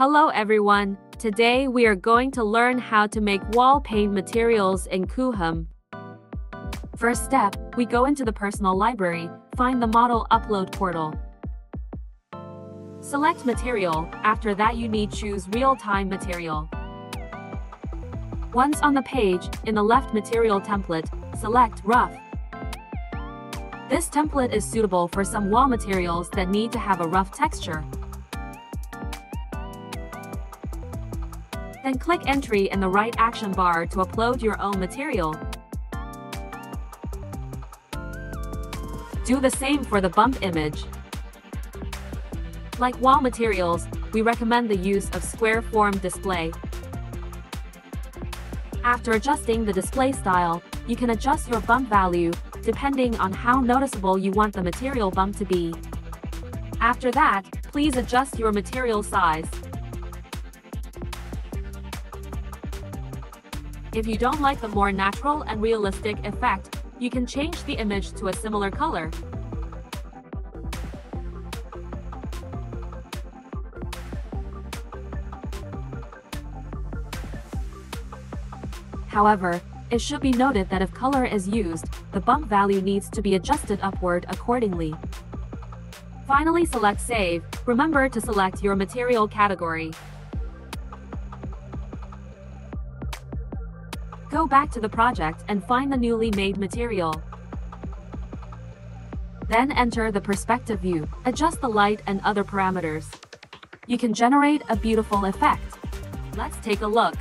Hello everyone. Today we are going to learn how to make wall paint materials in Coohom. First step, we go into the personal library, find the model upload portal. Select material, after that you need choose real-time material. Once on the page, in the left material template, select rough. This template is suitable for some wall materials that need to have a rough texture. Then click Entry in the right action bar to upload your own material. Do the same for the bump image. Like wall materials, we recommend the use of square form display. After adjusting the display style, you can adjust your bump value, depending on how noticeable you want the material bump to be. After that, please adjust your material size. If you don't like the more natural and realistic effect, you can change the image to a similar color. However, it should be noted that if color is used, the bump value needs to be adjusted upward accordingly. Finally select Save, remember to select your material category. Go back to the project and find the newly made material. Then enter the perspective view, adjust the light and other parameters. You can generate a beautiful effect. Let's take a look.